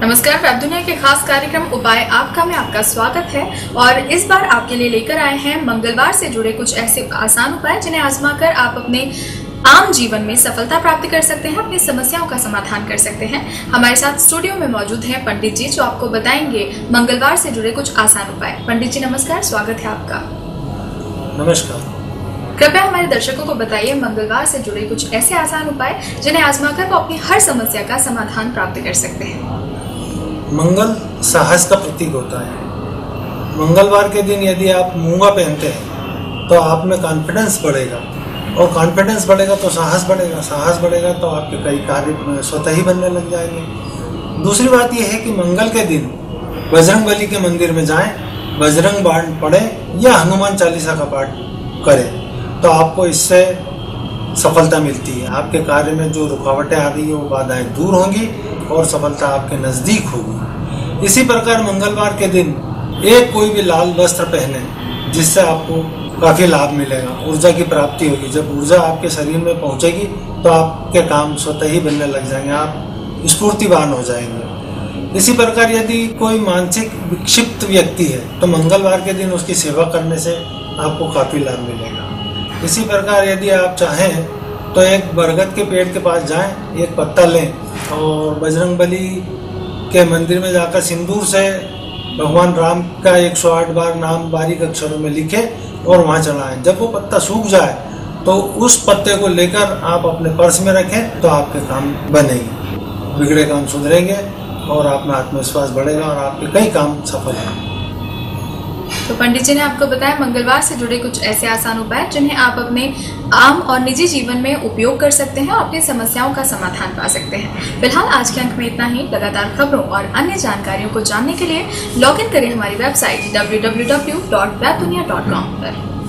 नमस्कार वेब दुनिया के खास कार्यक्रम उपाय आपका में आपका स्वागत है। और इस बार आपके लिए लेकर आए हैं मंगलवार से जुड़े कुछ ऐसे आसान उपाय जिन्हें आजमाकर आप अपने आम जीवन में सफलता प्राप्त कर सकते हैं अपनी समस्याओं का समाधान कर सकते हैं। हमारे साथ स्टूडियो में मौजूद हैं पंडित जी जो आपको बताएँगे मंगलवार से जुड़े कुछ आसान उपाय। पंडित जी नमस्कार स्वागत है आपका। नमस्कार। कृपया हमारे दर्शकों को बताइए मंगलवार से जुड़े कुछ ऐसे आसान उपाय जिन्हें आजमाकर वो अपनी हर समस्या का समाधान प्राप्त कर सकते हैं। मंगल साहस का प्रतीक होता है। मंगलवार के दिन यदि आप मूँगा पहनते हैं तो आप में कॉन्फिडेंस बढ़ेगा। और कॉन्फिडेंस बढ़ेगा तो साहस बढ़ेगा। साहस बढ़ेगा तो आपके कई कार्य स्वतः ही बनने लग जाएँगे। दूसरी बात यह है कि मंगल के दिन बजरंग बली के मंदिर में जाएँ, बजरंग बाण पढ़े या हनुमान चालीसा का पाठ करें तो आपको इससे सफलता मिलती है। आपके कार्य में जो रुकावटें आ रही है, वो बाधाएँ दूर होंगी। और सफलता आपके नज़दीक होगी। इसी प्रकार मंगलवार के दिन एक कोई भी लाल वस्त्र पहने, जिससे आपको काफ़ी लाभ मिलेगा, ऊर्जा की प्राप्ति होगी। जब ऊर्जा आपके शरीर में पहुंचेगी तो आपके काम स्वतः ही बनने लग जाएँगे, आप स्फूर्तिवान हो जाएँगे। इसी प्रकार यदि कोई मानसिक विक्षिप्त व्यक्ति है तो मंगलवार के दिन उसकी सेवा करने से आपको काफ़ी लाभ मिलेगा। इसी प्रकार यदि आप चाहें तो एक बरगद के पेड़ के पास जाएँ, एक पत्ता लें और बजरंग बली के मंदिर में जाकर सिंदूर से भगवान राम का 108 बार नाम बारीक अक्षरों में लिखें और वहाँ चलाएँ जब वो पत्ता सूख जाए तो उस पत्ते को लेकर आप अपने पर्स में रखें तो आपके काम बनेंगे। बिगड़े काम सुधरेंगे और आप में आत्मविश्वास बढ़ेगा और आपके कई काम सफल होंगे। तो पंडित जी ने आपको बताया, मंगलवार से जुड़े कुछ ऐसे आसान उपाय जिन्हें आप अपने आम और निजी जीवन में उपयोग कर सकते हैं और अपनी समस्याओं का समाधान पा सकते हैं। फ़िलहाल आज के अंक में इतना ही। लगातार खबरों और अन्य जानकारियों को जानने के लिए लॉग इन करें हमारी वेबसाइट डब्ल्यू पर।